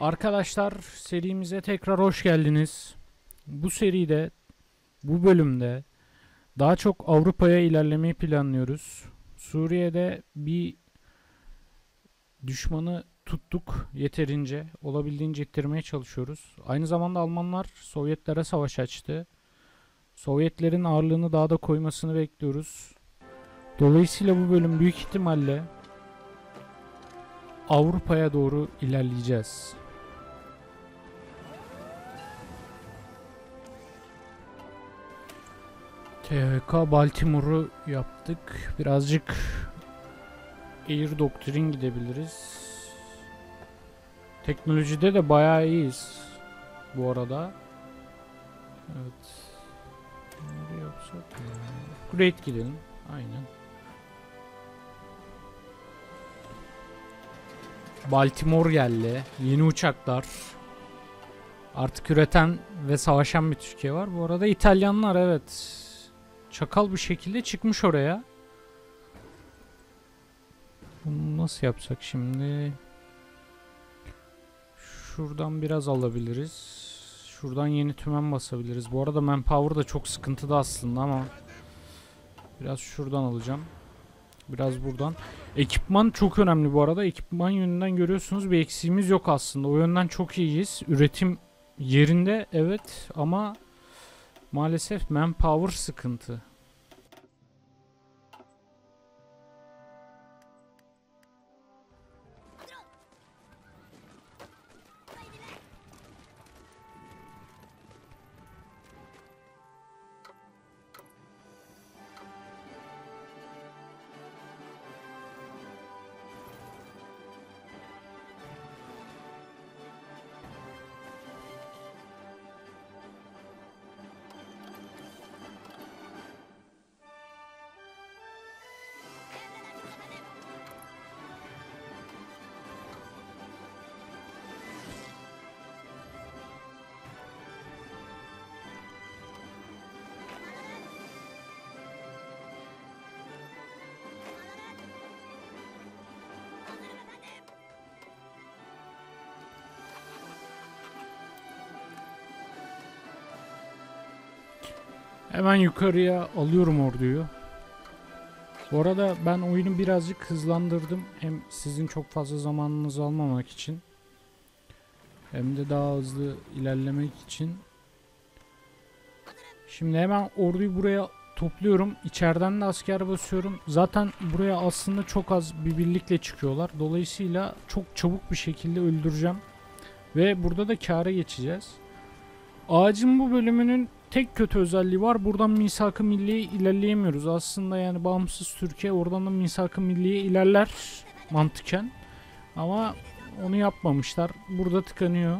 Arkadaşlar serimize tekrar hoş geldiniz. Bu seride, bu bölümde daha çok Avrupa'ya ilerlemeyi planlıyoruz. Suriye'de bir düşmanı tuttuk yeterince, olabildiğince ittirmeye çalışıyoruz. Aynı zamanda Almanlar Sovyetlere savaş açtı. Sovyetlerin ağırlığını daha da koymasını bekliyoruz. Dolayısıyla bu bölüm büyük ihtimalle Avrupa'ya doğru ilerleyeceğiz. THK Baltimore'u yaptık. Birazcık Air Doctrine gidebiliriz. Teknolojide de bayağı iyiyiz bu arada. Evet. Nereye yapsak? Great gidelim. Aynen. Baltimore geldi. Yeni uçaklar. Artık üreten ve savaşan bir Türkiye var. Bu arada İtalyanlar evet. Çakal bir şekilde çıkmış oraya. Bunu nasıl yapsak şimdi? Şuradan biraz alabiliriz. Şuradan yeni tümen basabiliriz. Bu arada manpower da çok sıkıntıda aslında ama biraz şuradan alacağım. Biraz buradan. Ekipman çok önemli bu arada. Ekipman yönünden görüyorsunuz bir eksiğimiz yok aslında. O yönden çok iyiyiz. Üretim yerinde evet ama maalesef manpower sıkıntı. Hemen yukarıya alıyorum orduyu. Bu arada ben oyunu birazcık hızlandırdım. Hem sizin çok fazla zamanınızı almamak için. Hem de daha hızlı ilerlemek için. Şimdi hemen orduyu buraya topluyorum. İçeriden de asker basıyorum. Zaten buraya aslında çok az bir birlikle çıkıyorlar. Dolayısıyla çok çabuk bir şekilde öldüreceğim. Ve burada da kâra geçeceğiz. Ağacın bu bölümünün tek kötü özelliği var. Buradan misak-ı milliye ilerleyemiyoruz. Aslında yani bağımsız Türkiye oradan da misak-ı milliye ilerler mantıken. Ama onu yapmamışlar. Burada tıkanıyor.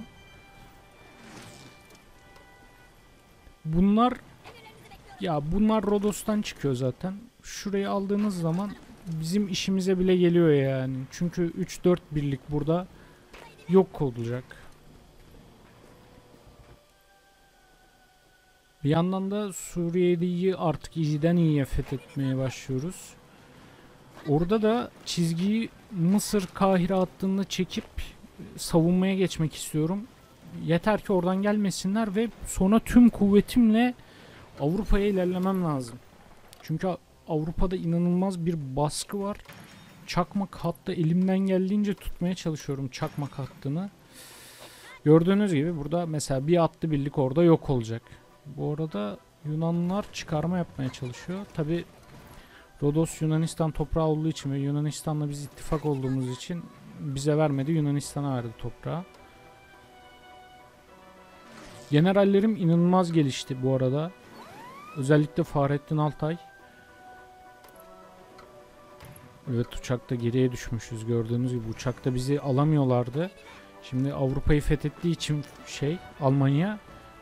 Bunlar ya bunlar Rodos'tan çıkıyor zaten. Şurayı aldığınız zaman bizim işimize bile geliyor yani. Çünkü 3-4 birlik burada yok olacak. Bir yandan da Suriye'yi artık iyiden iyiye fethetmeye başlıyoruz. Orada da çizgiyi Mısır Kahire attığında çekip savunmaya geçmek istiyorum. Yeter ki oradan gelmesinler ve sonra tüm kuvvetimle Avrupa'ya ilerlemem lazım. Çünkü Avrupa'da inanılmaz bir baskı var. Çakmak hattı elimden geldiğince tutmaya çalışıyorum çakmak hattını. Gördüğünüz gibi burada mesela bir attı birlik orada yok olacak. Bu arada Yunanlılar çıkarma yapmaya çalışıyor. Tabi Rodos Yunanistan toprağı olduğu için ve Yunanistan'la biz ittifak olduğumuz için bize vermedi Yunanistan'a verdi toprağı. Generallerim inanılmaz gelişti bu arada. Özellikle Fahrettin Altay. Evet uçakta geriye düşmüşüz gördüğünüz gibi uçakta bizi alamıyorlardı. Şimdi Avrupa'yı fethettiği için şey Almanya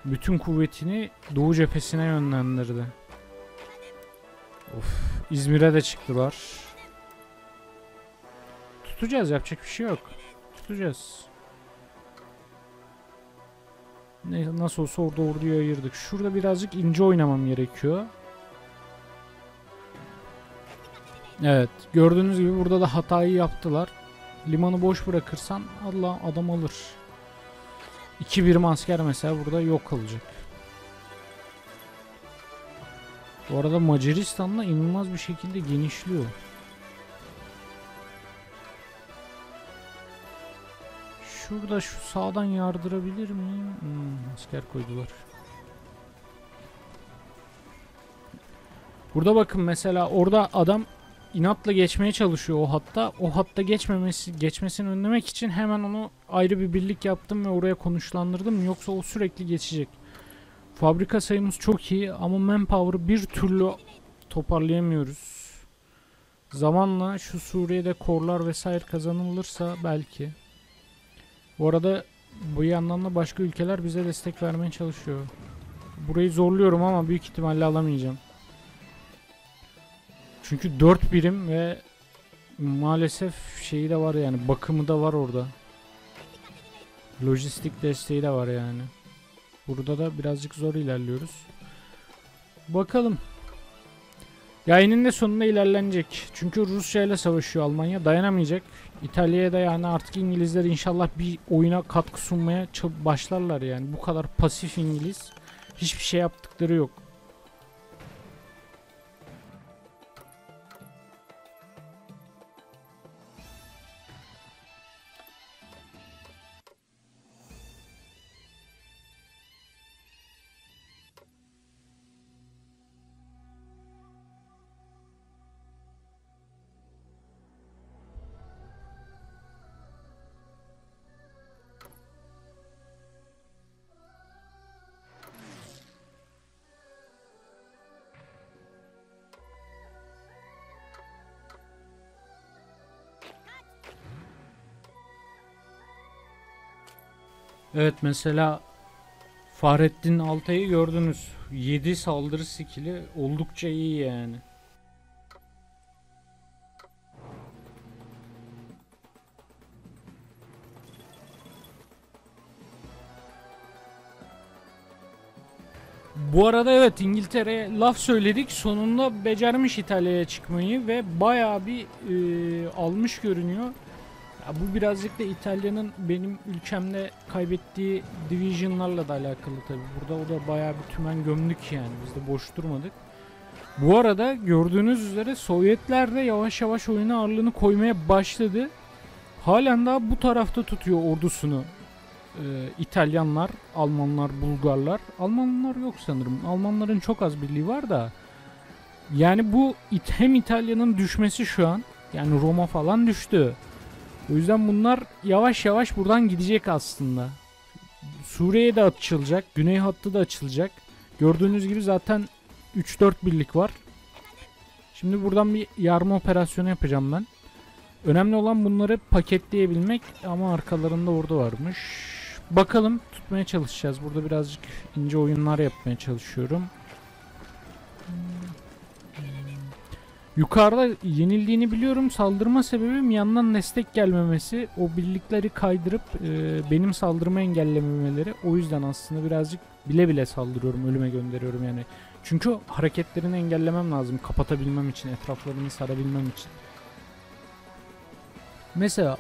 bütün kuvvetini Doğu cephesine yönlendirdi. Of, İzmir'e de çıktılar. Tutacağız yapacak bir şey yok. Tutacağız. Ne, nasıl olsa orada orduyu ayırdık. Şurada birazcık ince oynamam gerekiyor. Evet. Gördüğünüz gibi burada da hatayı yaptılar. Limanı boş bırakırsan Allah adam alır. İki birim asker mesela burada yok olacak. Bu arada Macaristan'la inanılmaz bir şekilde genişliyor. Şurada şu sağdan yardırabilir miyim? Hmm, asker koydular. Burada bakın mesela orada adam inatla geçmeye çalışıyor o hatta. O hatta geçmemesi geçmesini önlemek için hemen onu ayrı bir birlik yaptım ve oraya konuşlandırdım. Yoksa o sürekli geçecek. Fabrika sayımız çok iyi ama manpower'ı bir türlü toparlayamıyoruz. Zamanla şu Suriye'de korlar vesaire kazanılırsa belki. Bu arada bu yandan da başka ülkeler bize destek vermeye çalışıyor. Burayı zorluyorum ama büyük ihtimalle alamayacağım. Çünkü 4 birim ve maalesef şeyi de var yani bakımı da var orada. Lojistik desteği de var yani. Burada da birazcık zor ilerliyoruz. Bakalım. Ya eninde sonunda ilerlenecek. Çünkü Rusya ile savaşıyor Almanya. Dayanamayacak. İtalya'ya da yani artık İngilizler inşallah bir oyuna katkı sunmaya başlarlar yani. Bu kadar pasif İngiliz. Hiçbir şey yaptıkları yok. Evet mesela Fahrettin Altay'ı gördünüz. 7 saldırı skill'i oldukça iyi yani. Bu arada evet İngiltere'ye laf söyledik. Sonunda becermiş İtalya'ya çıkmayı ve bayağı bir e, almış görünüyor. Ya bu birazcık da İtalya'nın benim ülkemde kaybettiği division'larla da alakalı tabi. Burada o da bayağı bir tümen gömdük yani. Biz de boş durmadık. Bu arada gördüğünüz üzere Sovyetler de yavaş yavaş oyuna ağırlığını koymaya başladı. Halen daha bu tarafta tutuyor ordusunu. Ee, İtalyanlar, Almanlar, Bulgarlar. Almanlar yok sanırım. Almanların çok az birliği var da. Yani bu hem İtalya'nın düşmesi şu an. Yani Roma falan düştü. O yüzden bunlar yavaş yavaş buradan gidecek aslında. Suriye'ye de açılacak. Güney hattı da açılacak. Gördüğünüz gibi zaten 3-4 birlik var. Şimdi buradan bir yarma operasyonu yapacağım ben. Önemli olan bunları paketleyebilmek ama arkalarında ordu varmış. Bakalım tutmaya çalışacağız. Burada birazcık ince oyunlar yapmaya çalışıyorum. Yukarıda yenildiğini biliyorum. Saldırma sebebim yandan destek gelmemesi. O birlikleri kaydırıp e, benim saldırımı engellememeleri. O yüzden aslında birazcık bile bile saldırıyorum. Ölüme gönderiyorum yani. Çünkü hareketlerini engellemem lazım. Kapatabilmem için. Etraflarını sarabilmem için. Mesela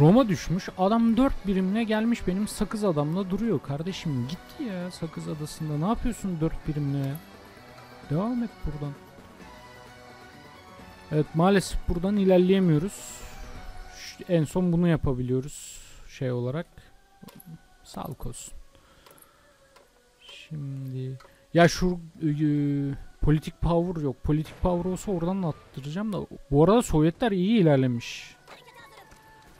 Roma düşmüş. Adam 4 birimle gelmiş benim Sakız adamla duruyor. Kardeşim gitti ya Sakız adasında. Ne yapıyorsun 4 birimle? Devam et buradan. Evet maalesef buradan ilerleyemiyoruz. En son bunu yapabiliyoruz şey olarak. Sağlık olsun. Şimdi ya şu e, politik power yok. Politik power olsa oradan da attıracağım da. Bu arada Sovyetler iyi ilerlemiş.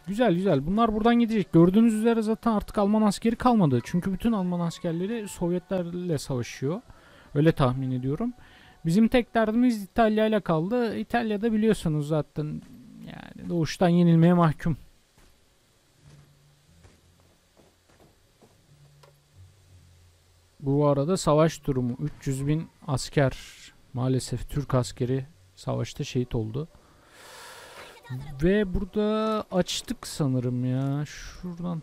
Güzel güzel. Bunlar buradan gidecek. Gördüğünüz üzere zaten artık Alman askeri kalmadı. Çünkü bütün Alman askerleri Sovyetlerle savaşıyor. Öyle tahmin ediyorum. Bizim tek derdimiz İtalya ile kaldı. İtalya'da biliyorsunuz zaten yani doğuştan yenilmeye mahkum. Bu arada savaş durumu 300 bin asker maalesef Türk askeri savaşta şehit oldu. Ve burada açtık sanırım ya şuradan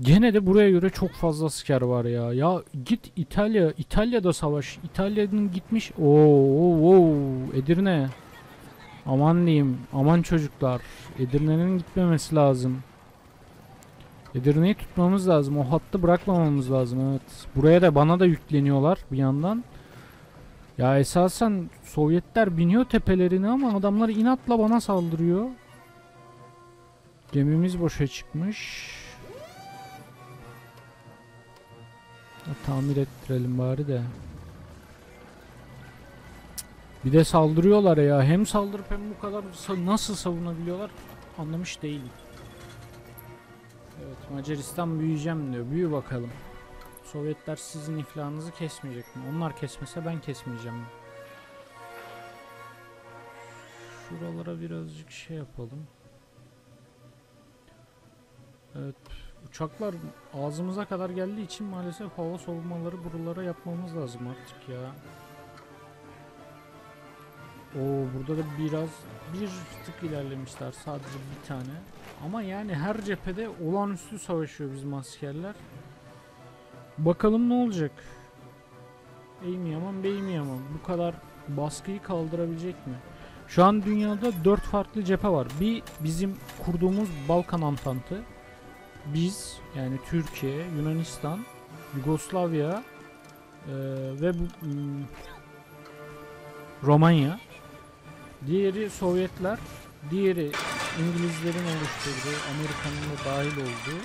Gene de buraya göre çok fazla asker var ya. Ya git İtalya. İtalya'da savaş. İtalya'nın gitmiş. Oo, oo. Edirne. Aman diyeyim. Aman çocuklar. Edirne'nin gitmemesi lazım. Edirne'yi tutmamız lazım. O hattı bırakmamamız lazım. Evet. Buraya da bana da yükleniyorlar bir yandan. Ya esasen Sovyetler biniyor tepelerine ama adamlar inatla bana saldırıyor. Gemimiz boşa çıkmış. Tamir ettirelim bari de. Bir de saldırıyorlar ya. Hem saldırıp hem bu kadar nasıl savunabiliyorlar anlamış değilim. Evet Macaristan büyüyeceğim diyor. Büyü bakalım. Sovyetler sizin iflahınızı kesmeyecek mi? Onlar kesmese ben kesmeyeceğim. Şuralara birazcık şey yapalım. Evet uçaklar ağzımıza kadar geldiği için maalesef hava savunmaları buralara yapmamız lazım artık ya. Oo burada da biraz bir tık ilerlemişler sadece bir tane. Ama yani her cephede olağanüstü savaşıyor bizim askerler. Bakalım ne olacak. Ey mi yaman bey mi yaman bu kadar baskıyı kaldırabilecek mi? Şu an dünyada dört farklı cephe var. Bir bizim kurduğumuz Balkan Antantı. Biz yani Türkiye, Yunanistan, Yugoslavya eee, ve bu, hmm, Romanya. Diğeri Sovyetler, diğeri İngilizlerin oluşturduğu, Amerika'nın da dahil olduğu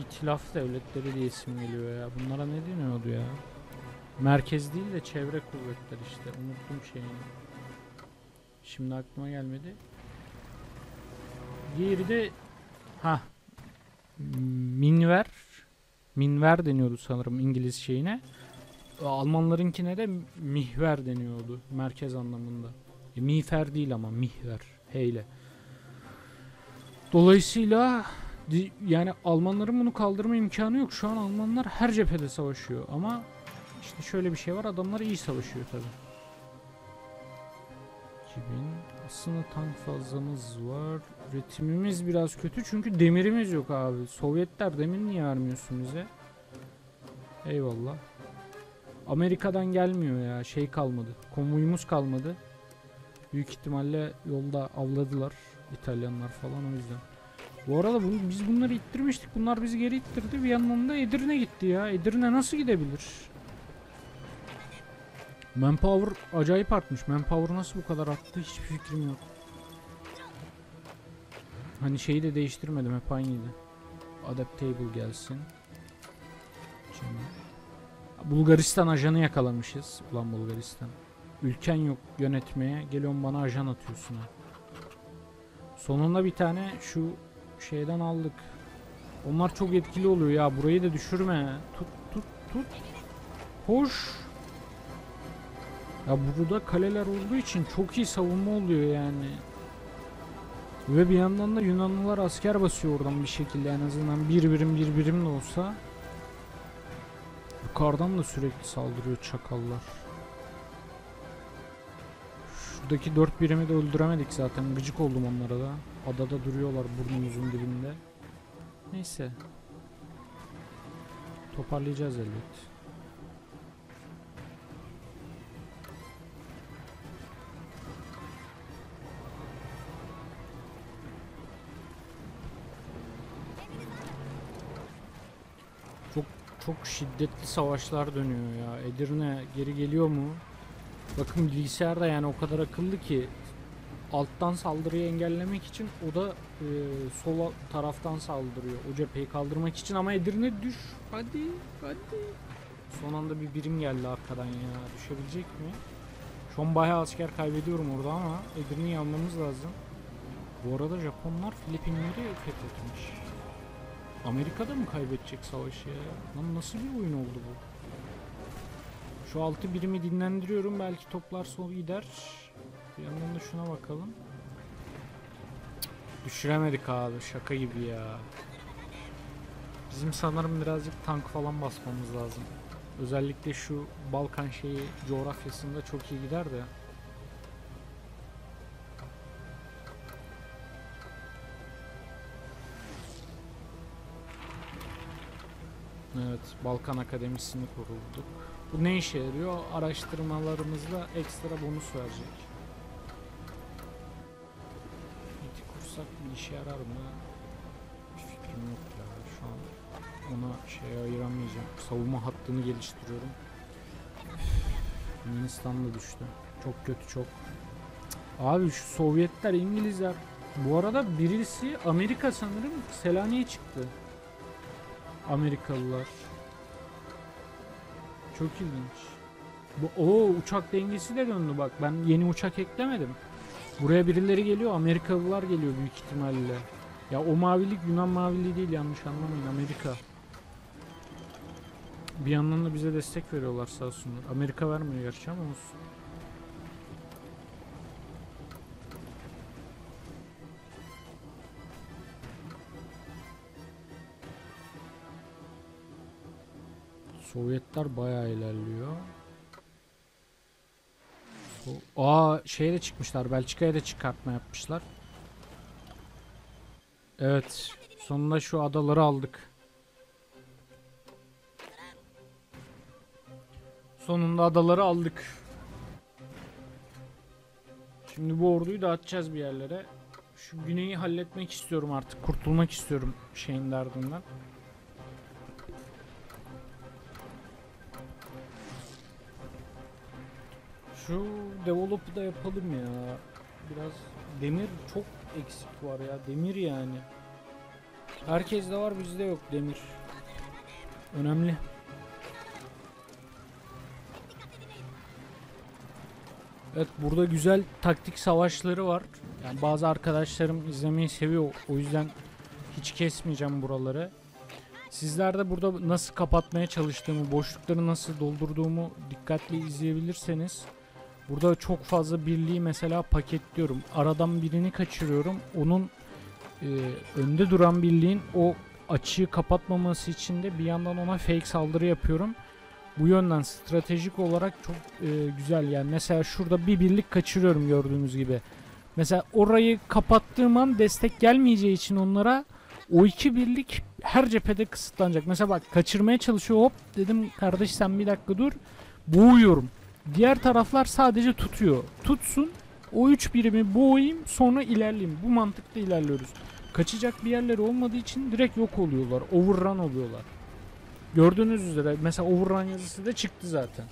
İtilaf devletleri diye isim geliyor ya. Bunlara ne deniyordu ya? Merkez değil de çevre kuvvetler işte. Unuttum şeyini. Şimdi aklıma gelmedi. Diğeri de ha Minver Minver deniyordu sanırım İngiliz şeyine. Almanlarınkine de mihver deniyordu merkez anlamında. E, miğfer değil ama mihver. Heyle. Dolayısıyla yani Almanların bunu kaldırma imkanı yok. Şu an Almanlar her cephede savaşıyor ama işte şöyle bir şey var adamlar iyi savaşıyor tabi. 2000 aslında tank fazlamız var. Üretimimiz biraz kötü çünkü demirimiz yok abi. Sovyetler demir niye vermiyorsun bize? Eyvallah. Amerika'dan gelmiyor ya. Şey kalmadı. Konvoyumuz kalmadı. Büyük ihtimalle yolda avladılar İtalyanlar falan o yüzden. Bu arada bu, biz bunları ittirmiştik. Bunlar bizi geri ittirdi. Bir yandan da Edirne gitti ya. Edirne nasıl gidebilir? Manpower acayip artmış. Manpower nasıl bu kadar arttı hiçbir fikrim yok. Hani şeyi de değiştirmedim hep aynıydı. Adaptable gelsin. Şimdi. Bulgaristan ajanı yakalamışız. Ulan Bulgaristan. Ülken yok yönetmeye. Geliyorsun bana ajan atıyorsun ha. Sonunda bir tane şu şeyden aldık. Onlar çok etkili oluyor ya. Burayı da düşürme. Tut tut tut. Hoş. Ya burada kaleler olduğu için çok iyi savunma oluyor yani. Ve bir yandan da Yunanlılar asker basıyor oradan bir şekilde en azından bir birim bir birim de olsa. Yukarıdan da sürekli saldırıyor çakallar. Şuradaki dört birimi de öldüremedik zaten. Gıcık oldum onlara da. Adada duruyorlar burnumuzun dibinde. Neyse. Toparlayacağız elbet. Çok şiddetli savaşlar dönüyor ya. Edirne geri geliyor mu? Bakın bilgisayar da yani o kadar akıllı ki alttan saldırıyı engellemek için o da e, sola taraftan saldırıyor. O cepheyi kaldırmak için ama Edirne düş. Hadi hadi. Son anda bir birim geldi arkadan ya. Düşebilecek mi? Şu an bayağı asker kaybediyorum orada ama Edirne'yi almamız lazım. Bu arada Japonlar Filipinleri fethetmiş. Amerika'da mı kaybedecek savaşı ya? Lan nasıl bir oyun oldu bu? Şu altı birimi dinlendiriyorum. Belki toplar sol gider. Bir yandan da şuna bakalım. Düşüremedik abi. Şaka gibi ya. Bizim sanırım birazcık tank falan basmamız lazım. Özellikle şu Balkan şeyi coğrafyasında çok iyi gider de. Evet Balkan Akademisi'ni kurulduk. Bu ne işe yarıyor? Araştırmalarımızda ekstra bonus verecek. İti kursak bir işe yarar mı? Bir fikrim yok ya şu an. Ona şey ayıramayacağım. Savunma hattını geliştiriyorum. Yunanistan da düştü. Çok kötü çok. Abi şu Sovyetler, İngilizler. Bu arada birisi Amerika sanırım Selanik'e çıktı. Amerikalılar. Çok ilginç. Bu o uçak dengesi de döndü bak. Ben yeni uçak eklemedim. Buraya birileri geliyor. Amerikalılar geliyor büyük ihtimalle. Ya o mavilik Yunan maviliği değil yanlış anlamayın Amerika. Bir yandan da bize destek veriyorlar sağ olsunlar. Amerika vermiyor gerçi ama olsun. Sovyetler bayağı ilerliyor. So Aa şeye de çıkmışlar. Belçika'ya da çıkartma yapmışlar. Evet. Sonunda şu adaları aldık. Sonunda adaları aldık. Şimdi bu orduyu dağıtacağız bir yerlere. Şu güneyi halletmek istiyorum artık. Kurtulmak istiyorum şeyin derdinden. Şu develop'u da yapalım ya. Biraz demir çok eksik var ya. Demir yani. Herkeste var bizde yok demir. Önemli. Evet burada güzel taktik savaşları var. Yani bazı arkadaşlarım izlemeyi seviyor. O yüzden hiç kesmeyeceğim buraları. Sizler de burada nasıl kapatmaya çalıştığımı, boşlukları nasıl doldurduğumu dikkatli izleyebilirseniz Burada çok fazla birliği mesela paketliyorum. Aradan birini kaçırıyorum. Onun e, önde duran birliğin o açığı kapatmaması için de bir yandan ona fake saldırı yapıyorum. Bu yönden stratejik olarak çok e, güzel yani. Mesela şurada bir birlik kaçırıyorum gördüğünüz gibi. Mesela orayı kapattığım an destek gelmeyeceği için onlara o iki birlik her cephede kısıtlanacak. Mesela bak kaçırmaya çalışıyor hop dedim kardeş sen bir dakika dur. Boğuyorum. Diğer taraflar sadece tutuyor. Tutsun. O üç birimi boğayım sonra ilerleyeyim. Bu mantıkta ilerliyoruz. Kaçacak bir yerleri olmadığı için direkt yok oluyorlar. Overrun oluyorlar. Gördüğünüz üzere mesela overrun yazısı da çıktı zaten.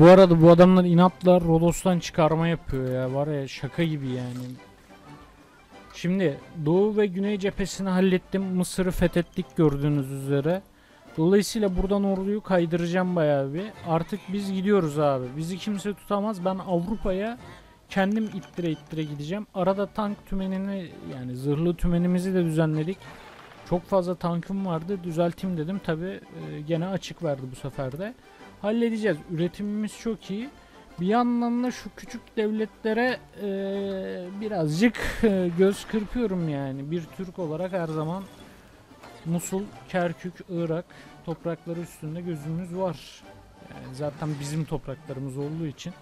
Bu arada bu adamlar inatla Rodos'tan çıkarma yapıyor ya. Var ya şaka gibi yani. Şimdi Doğu ve Güney cephesini hallettim. Mısır'ı fethettik gördüğünüz üzere. Dolayısıyla buradan orduyu kaydıracağım bayağı bir. Artık biz gidiyoruz abi. Bizi kimse tutamaz. Ben Avrupa'ya kendim ittire ittire gideceğim. Arada tank tümenini yani zırhlı tümenimizi de düzenledik. Çok fazla tankım vardı. Düzelteyim dedim. Tabi gene açık verdi bu sefer de halledeceğiz. Üretimimiz çok iyi. Bir yandan da şu küçük devletlere eee, birazcık eee, göz kırpıyorum yani. Bir Türk olarak her zaman Musul, Kerkük, Irak toprakları üstünde gözümüz var. Yani zaten bizim topraklarımız olduğu için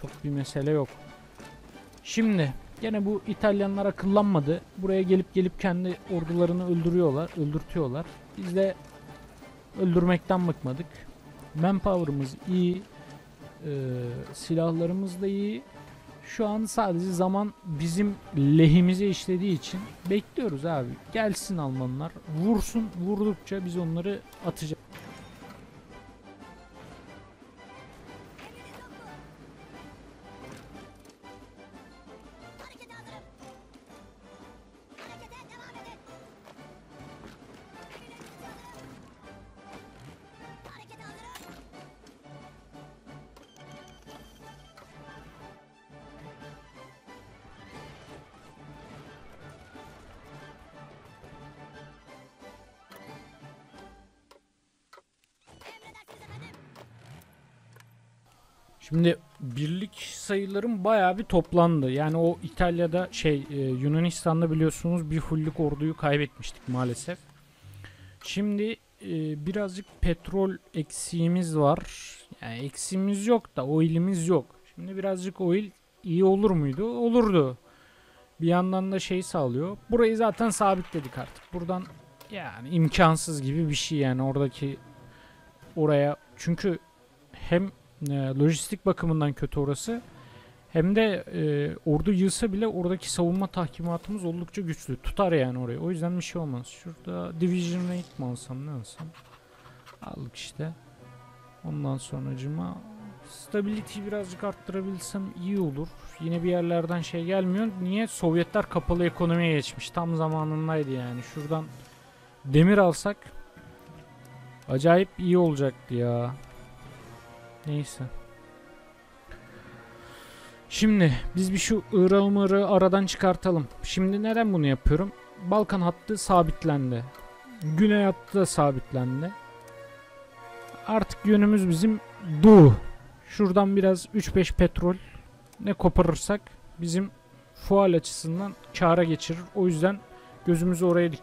çok bir mesele yok. Şimdi gene bu İtalyanlar akıllanmadı. Buraya gelip gelip kendi ordularını öldürüyorlar, öldürtüyorlar. Biz de öldürmekten bıkmadık. Manpower'ımız iyi. Ee, silahlarımız da iyi. Şu an sadece zaman bizim lehimize işlediği için bekliyoruz abi. Gelsin Almanlar. Vursun. Vurdukça biz onları atacağız. Şimdi birlik sayılarım bayağı bir toplandı. Yani o İtalya'da şey e, Yunanistan'da biliyorsunuz bir fullük orduyu kaybetmiştik maalesef. Şimdi e, birazcık petrol eksiğimiz var. Yani eksiğimiz yok da oil'imiz yok. Şimdi birazcık oil iyi olur muydu? Olurdu. Bir yandan da şey sağlıyor. Burayı zaten sabitledik artık. Buradan yani imkansız gibi bir şey yani oradaki oraya çünkü hem e, lojistik bakımından kötü orası. Hem de e, ordu yığsa bile oradaki savunma tahkimatımız oldukça güçlü. Tutar yani orayı. O yüzden bir şey olmaz. Şurada Division Rate mi alsam ne alsam? Aldık işte. Ondan sonracıma Stability birazcık arttırabilsem iyi olur. Yine bir yerlerden şey gelmiyor. Niye? Sovyetler kapalı ekonomiye geçmiş. Tam zamanındaydı yani. Şuradan demir alsak acayip iyi olacaktı ya. Neyse. Şimdi biz bir şu mırı aradan çıkartalım. Şimdi neden bunu yapıyorum? Balkan hattı sabitlendi. Güney hattı da sabitlendi. Artık yönümüz bizim doğu. Şuradan biraz 3-5 petrol ne koparırsak bizim fual açısından kâra geçirir. O yüzden gözümüzü oraya dik.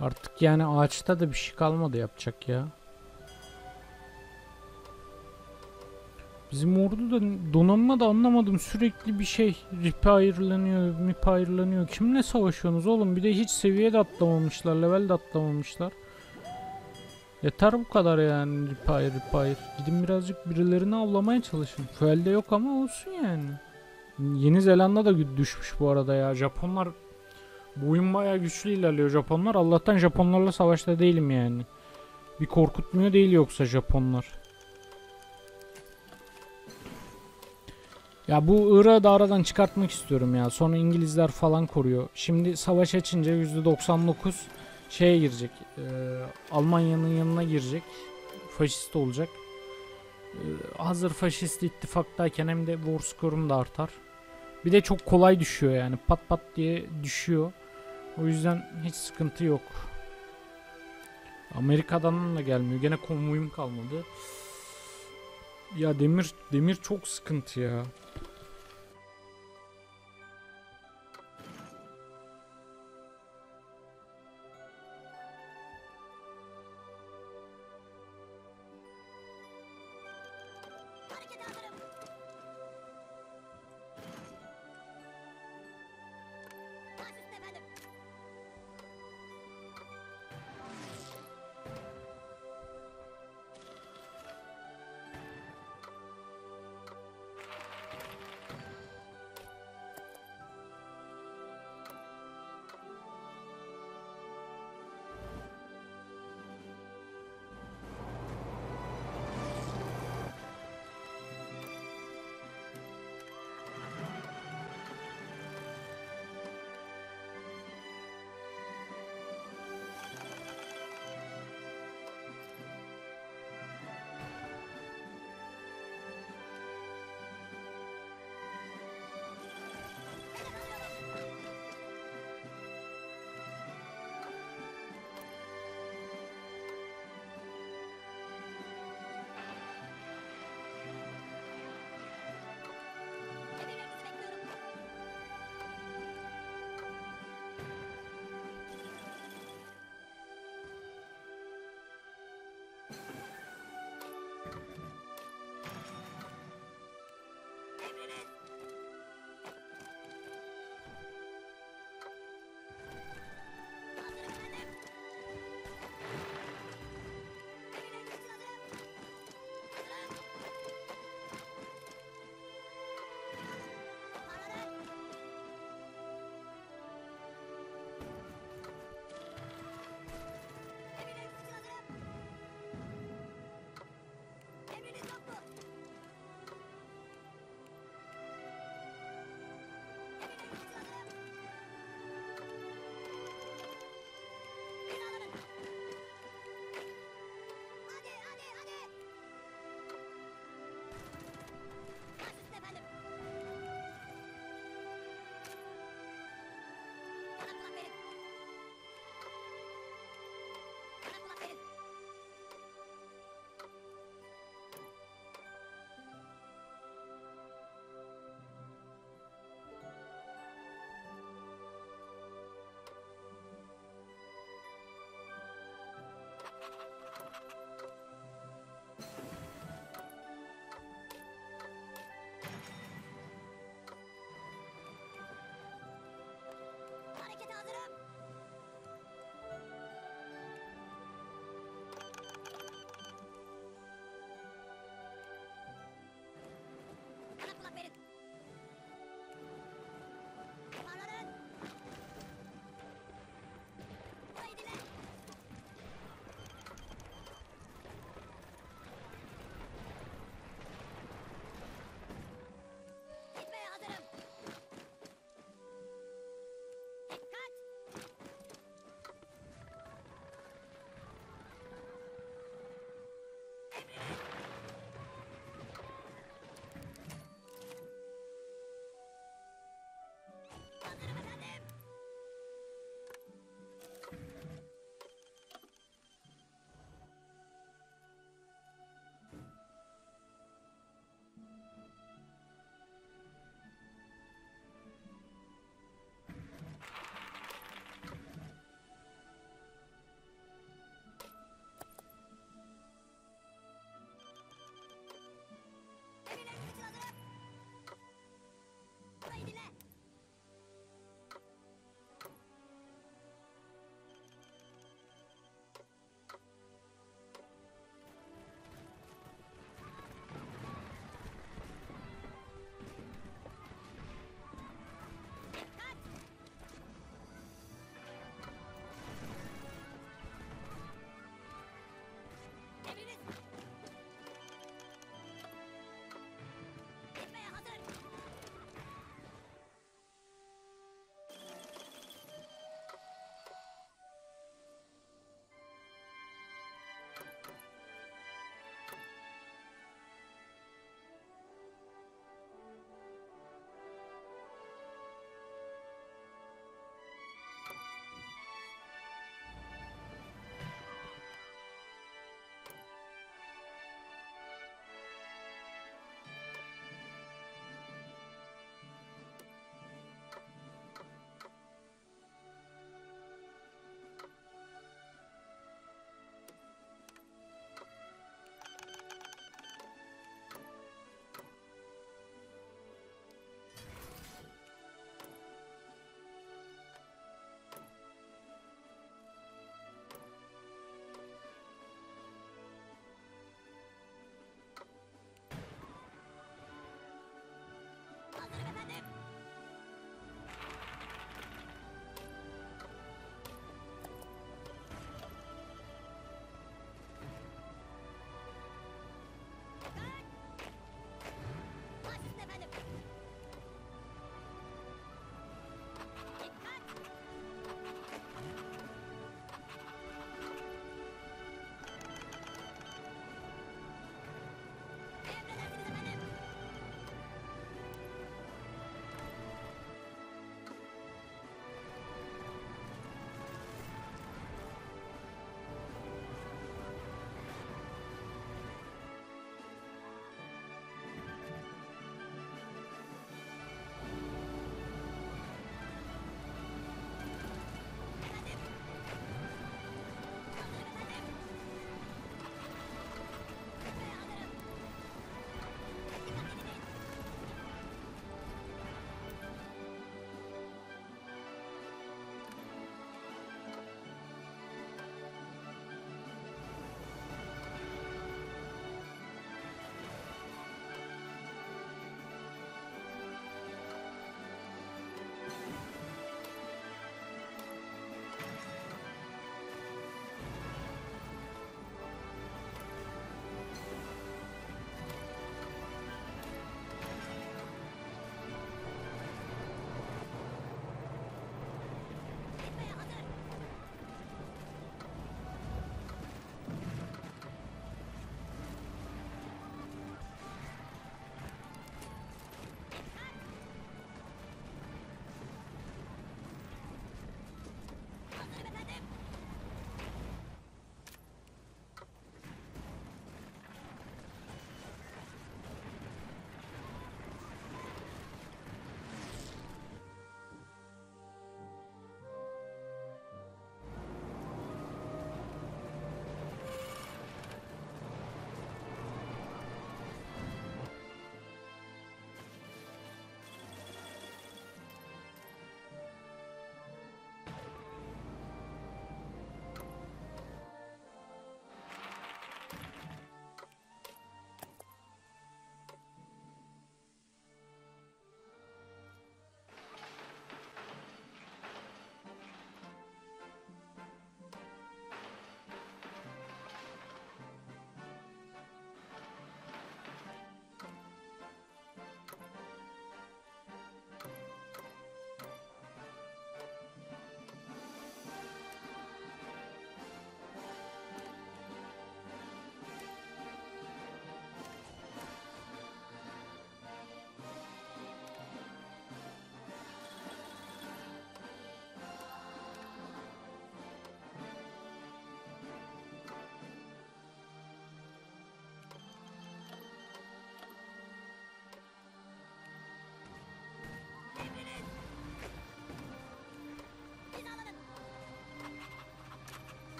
Artık yani ağaçta da bir şey kalmadı yapacak ya. Bizim ordu da donanma da anlamadım sürekli bir şey repairlanıyor, repairlanıyor. Kimle savaşıyorsunuz oğlum? Bir de hiç seviye de atlamamışlar, level de atlamamışlar. Yeter bu kadar yani repair repair. Gidin birazcık birilerini avlamaya çalışın. Fuel'de yok ama olsun yani. Yeni Zelanda da düşmüş bu arada ya. Japonlar bu oyun bayağı güçlü ilerliyor Japonlar. Allah'tan Japonlarla savaşta değilim yani. Bir korkutmuyor değil yoksa Japonlar. Ya bu Irak'ı da aradan çıkartmak istiyorum ya. Sonra İngilizler falan koruyor. Şimdi savaş açınca %99 şeye girecek. Ee, Almanya'nın yanına girecek. Faşist olacak. Ee, hazır faşist ittifaktayken hem de war score'um da artar. Bir de çok kolay düşüyor yani. Pat pat diye düşüyor. O yüzden hiç sıkıntı yok. Amerika'dan da gelmiyor. Gene konvoyum kalmadı. Ya demir demir çok sıkıntı ya.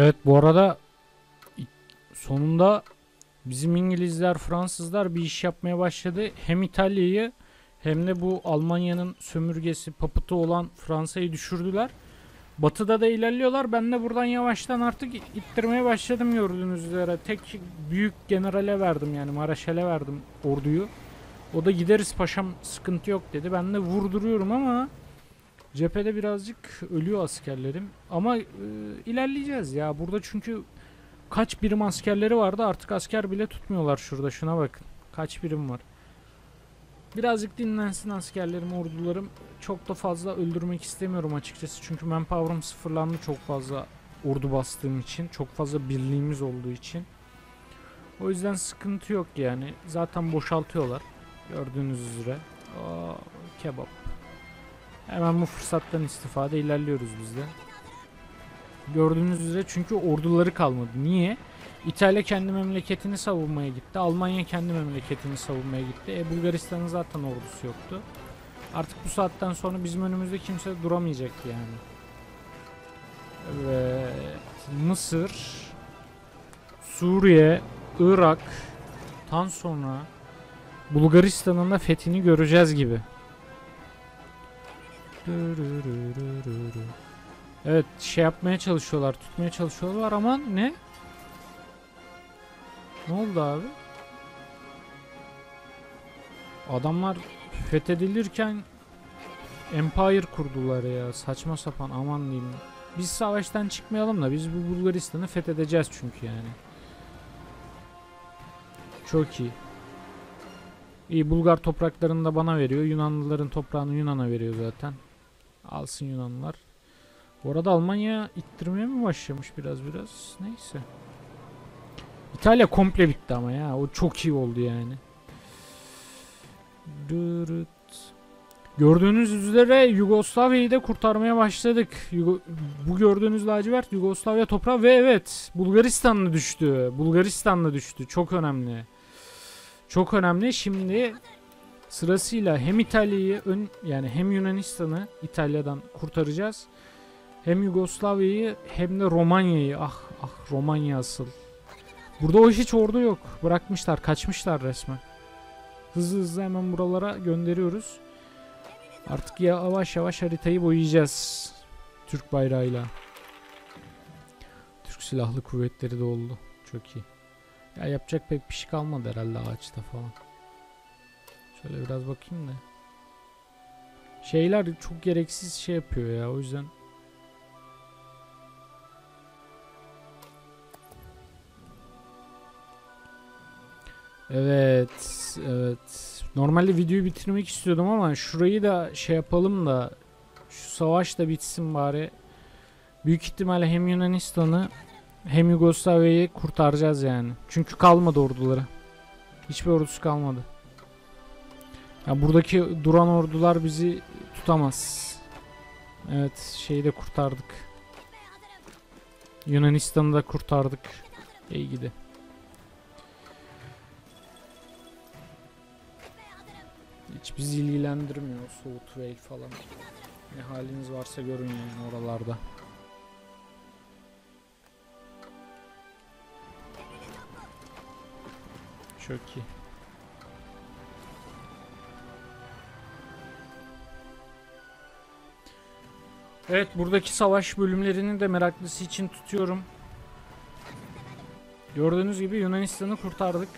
Evet bu arada sonunda bizim İngilizler, Fransızlar bir iş yapmaya başladı. Hem İtalya'yı hem de bu Almanya'nın sömürgesi, paputu olan Fransa'yı düşürdüler. Batı'da da ilerliyorlar. Ben de buradan yavaştan artık ittirmeye başladım gördüğünüz üzere. Tek büyük generale verdim yani Maraşal'e verdim orduyu. O da gideriz paşam sıkıntı yok dedi. Ben de vurduruyorum ama cephede birazcık ölüyor askerlerim. Ama e, ilerleyeceğiz ya. Burada çünkü kaç birim askerleri vardı artık asker bile tutmuyorlar şurada. Şuna bakın. Kaç birim var. Birazcık dinlensin askerlerim, ordularım. Çok da fazla öldürmek istemiyorum açıkçası. Çünkü manpower'ım sıfırlandı çok fazla ordu bastığım için. Çok fazla birliğimiz olduğu için. O yüzden sıkıntı yok yani. Zaten boşaltıyorlar. Gördüğünüz üzere. Aa, kebap. Hemen bu fırsattan istifade ilerliyoruz biz de. Gördüğünüz üzere çünkü orduları kalmadı. Niye? İtalya kendi memleketini savunmaya gitti. Almanya kendi memleketini savunmaya gitti. E Bulgaristan'ın zaten ordusu yoktu. Artık bu saatten sonra bizim önümüzde kimse duramayacak yani. Evet. Mısır, Suriye, Irak, tan sonra Bulgaristan'ın da fethini göreceğiz gibi. Evet şey yapmaya çalışıyorlar, tutmaya çalışıyorlar ama ne? Ne oldu abi? Adamlar fethedilirken Empire kurdular ya. Saçma sapan aman diyeyim. Biz savaştan çıkmayalım da biz bu Bulgaristan'ı fethedeceğiz çünkü yani. Çok iyi. İyi Bulgar topraklarını da bana veriyor. Yunanlıların toprağını Yunan'a veriyor zaten. Alsın Yunanlılar. Bu arada Almanya ittirmeye mi başlamış biraz biraz? Neyse. İtalya komple bitti ama ya. O çok iyi oldu yani. Dırıt. Gördüğünüz üzere Yugoslavya'yı da kurtarmaya başladık. Yugo- bu gördüğünüz lacivert Yugoslavya toprağı ve evet Bulgaristan'la düştü. Bulgaristan'la düştü. Çok önemli. Çok önemli. Şimdi sırasıyla hem İtalya'yı ön yani hem Yunanistan'ı İtalya'dan kurtaracağız. Hem Yugoslavya'yı hem de Romanya'yı. Ah ah Romanya asıl. Burada o hiç ordu yok. Bırakmışlar, kaçmışlar resmen. Hızlı hızlı hemen buralara gönderiyoruz. Artık yavaş yavaş haritayı boyayacağız. Türk bayrağıyla. Türk Silahlı Kuvvetleri de oldu. Çok iyi. Ya yapacak pek bir şey kalmadı herhalde ağaçta falan. Şöyle biraz bakayım da. Şeyler çok gereksiz şey yapıyor ya o yüzden. Evet, evet. Normalde videoyu bitirmek istiyordum ama şurayı da şey yapalım da şu savaş da bitsin bari. Büyük ihtimalle hem Yunanistan'ı hem Yugoslavya'yı kurtaracağız yani. Çünkü kalmadı orduları. Hiçbir ordusu kalmadı. Ya buradaki duran ordular bizi tutamaz. Evet, şeyi de kurtardık. Yunanistan'ı da kurtardık. İyi gidi. Hiç bizi ilgilendirmiyor Soğut Rail falan. Ne haliniz varsa görün yani oralarda. Çok iyi. Evet buradaki savaş bölümlerini de meraklısı için tutuyorum. Gördüğünüz gibi Yunanistan'ı kurtardık.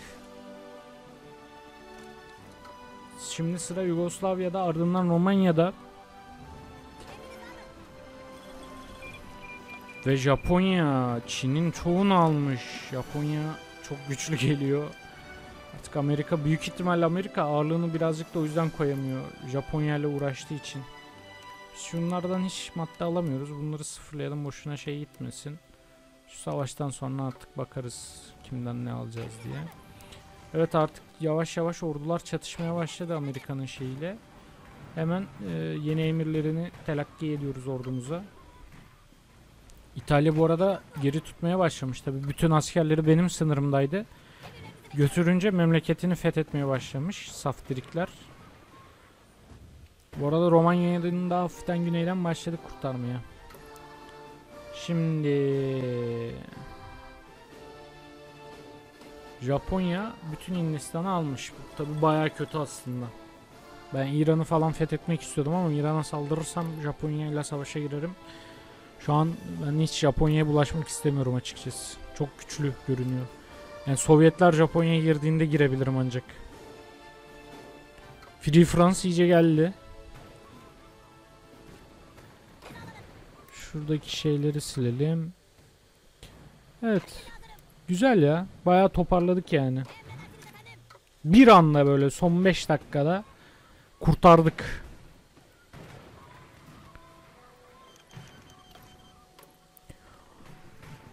Şimdi sıra Yugoslavya'da ardından Romanya'da. Ve Japonya Çin'in çoğunu almış. Japonya çok güçlü geliyor. Artık Amerika büyük ihtimalle Amerika ağırlığını birazcık da o yüzden koyamıyor. Japonya ile uğraştığı için. Şunlardan hiç madde alamıyoruz. Bunları sıfırlayalım boşuna şey gitmesin. Şu savaştan sonra artık bakarız kimden ne alacağız diye. Evet artık yavaş yavaş ordular çatışmaya başladı Amerika'nın şeyiyle. Hemen e, yeni emirlerini telakki ediyoruz ordumuza. İtalya bu arada geri tutmaya başlamış. Tabi bütün askerleri benim sınırımdaydı. Götürünce memleketini fethetmeye başlamış saftirikler. Bu arada Romanya'nın da hafiften güneyden başladık kurtarmaya. Şimdi Japonya bütün Hindistan'ı almış. Tabi baya kötü aslında. Ben İran'ı falan fethetmek istiyordum ama İran'a saldırırsam Japonya ile savaşa girerim. Şu an ben hiç Japonya'ya bulaşmak istemiyorum açıkçası. Çok güçlü görünüyor. Yani Sovyetler Japonya'ya girdiğinde girebilirim ancak. Free France iyice geldi. Şuradaki şeyleri silelim. Evet. Güzel ya. Bayağı toparladık yani. Bir anda böyle son 5 dakikada kurtardık.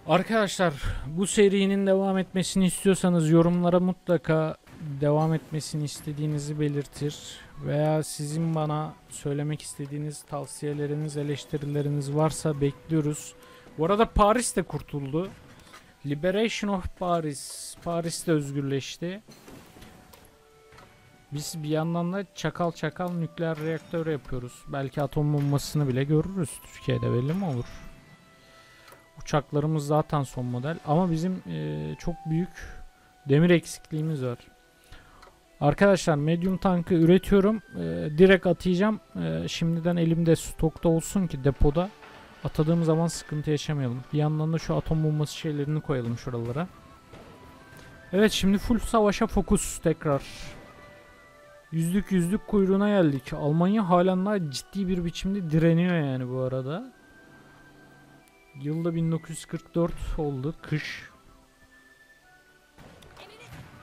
Arkadaşlar bu serinin devam etmesini istiyorsanız yorumlara mutlaka devam etmesini istediğinizi belirtir veya sizin bana söylemek istediğiniz tavsiyeleriniz, eleştirileriniz varsa bekliyoruz. Bu arada Paris de kurtuldu. Liberation of Paris. Paris de özgürleşti. Biz bir yandan da çakal çakal nükleer reaktör yapıyoruz. Belki atom bombasını bile görürüz Türkiye'de belli mi olur? Uçaklarımız zaten son model ama bizim eee, çok büyük demir eksikliğimiz var. Arkadaşlar medium tankı üretiyorum. Eee, direkt atayacağım. Eee, şimdiden elimde stokta olsun ki depoda atadığım zaman sıkıntı yaşamayalım. Bir yandan da şu atom bombası şeylerini koyalım şuralara. Evet şimdi full savaşa fokus tekrar. Yüzlük yüzlük kuyruğuna geldik. Almanya halen daha ciddi bir biçimde direniyor yani bu arada. Yılda 1944 oldu kış.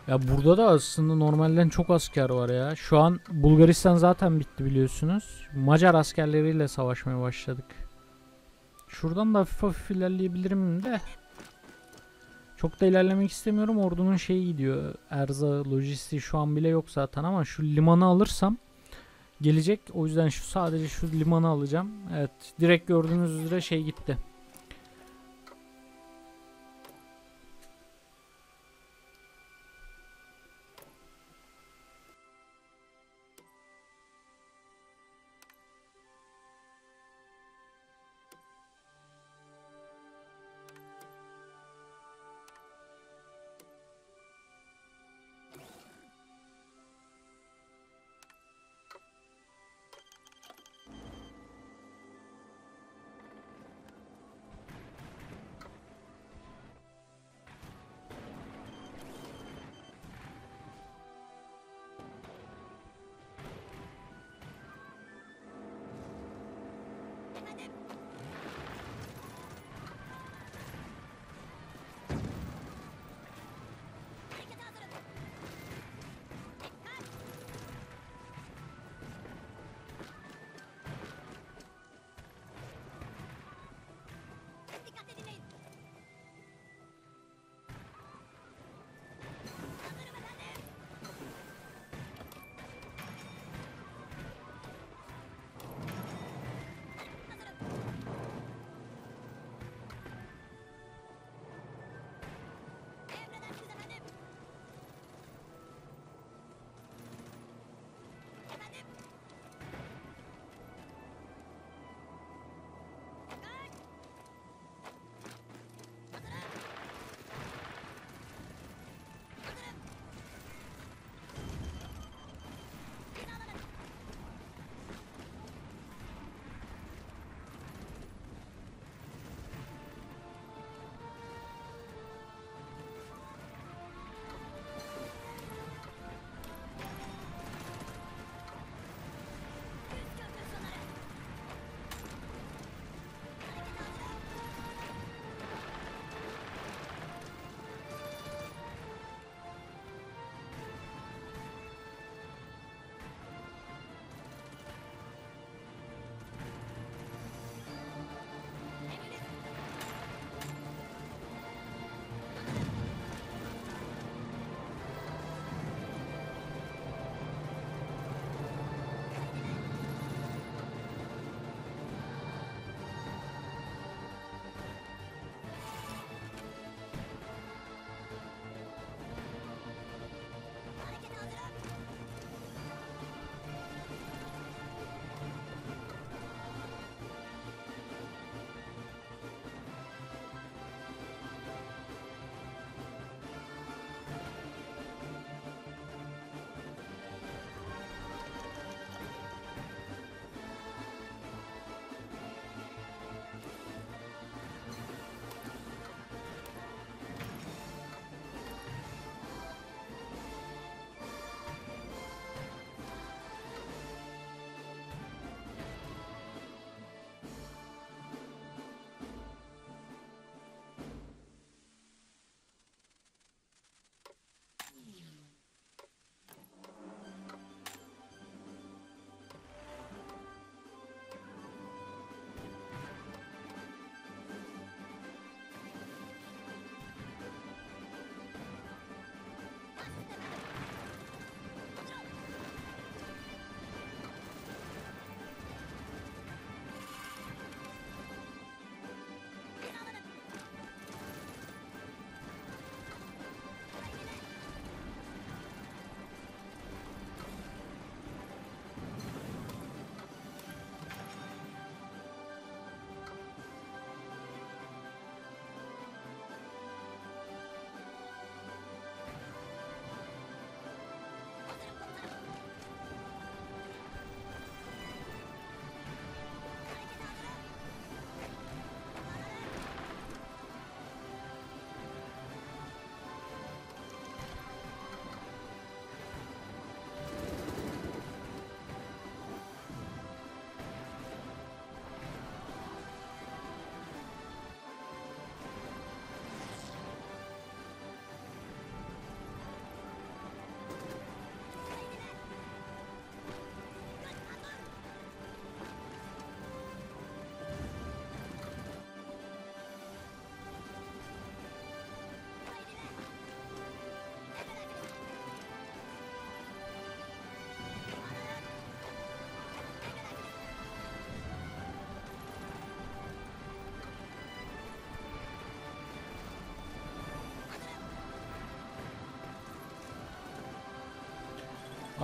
Ya burada da aslında normalden çok asker var ya. Şu an Bulgaristan zaten bitti biliyorsunuz. Macar askerleriyle savaşmaya başladık. Şuradan da hafif hafif ilerleyebilirim de. Çok da ilerlemek istemiyorum. Ordunun şeyi gidiyor. Erza, lojistiği şu an bile yok zaten ama şu limanı alırsam gelecek. O yüzden şu sadece şu limanı alacağım. Evet, direkt gördüğünüz üzere şey gitti.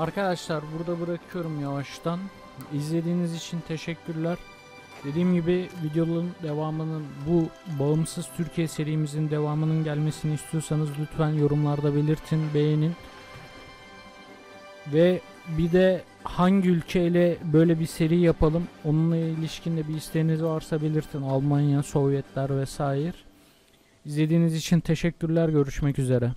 Arkadaşlar burada bırakıyorum yavaştan. İzlediğiniz için teşekkürler. Dediğim gibi videonun devamının bu bağımsız Türkiye serimizin devamının gelmesini istiyorsanız lütfen yorumlarda belirtin, beğenin. Ve bir de hangi ülkeyle böyle bir seri yapalım onunla ilişkin de bir isteğiniz varsa belirtin. Almanya, Sovyetler vesaire. İzlediğiniz için teşekkürler. Görüşmek üzere.